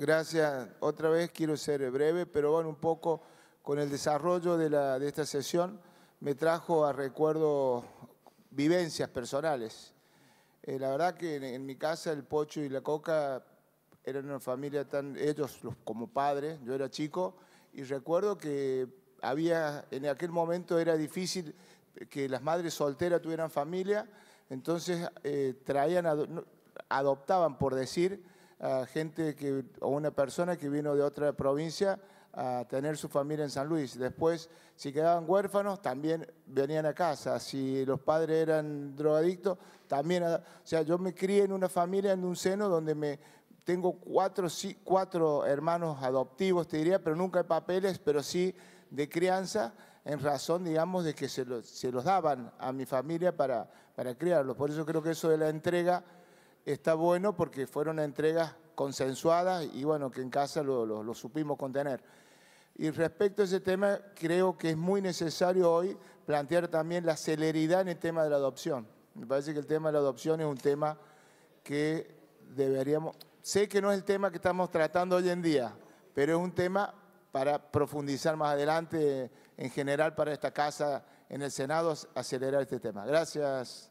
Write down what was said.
Gracias. Otra vez quiero ser breve, pero bueno, un poco con el desarrollo de, la, de esta sesión me trajo a recuerdo vivencias personales. Eh, la verdad que en, mi casa el Pocho y la Coca eran una familia tan, ellos como padres, yo era chico, y recuerdo que había, en aquel momento era difícil que las madres solteras tuvieran familia, entonces eh, traían, adoptaban, por decir, a gente que, o una persona que vino de otra provincia a tener su familia en San Luis. Después, si quedaban huérfanos, también venían a casa. Si los padres eran drogadictos, también... O sea, yo me crié en una familia, en un seno, donde me, tengo cuatro, cuatro hermanos adoptivos, te diría, pero nunca de papeles, pero sí de crianza, en razón, digamos, de que se los, se los daban a mi familia para, para criarlos. Por eso creo que eso de la entrega está bueno porque fueron entregas consensuadas y bueno, que en casa lo, supimos contener. Y respecto a ese tema, creo que es muy necesario hoy plantear también la celeridad en el tema de la adopción. Me parece que el tema de la adopción es un tema que deberíamos... Sé que no es el tema que estamos tratando hoy en día, pero es un tema para profundizar más adelante, en general para esta casa, en el Senado, acelerar este tema. Gracias.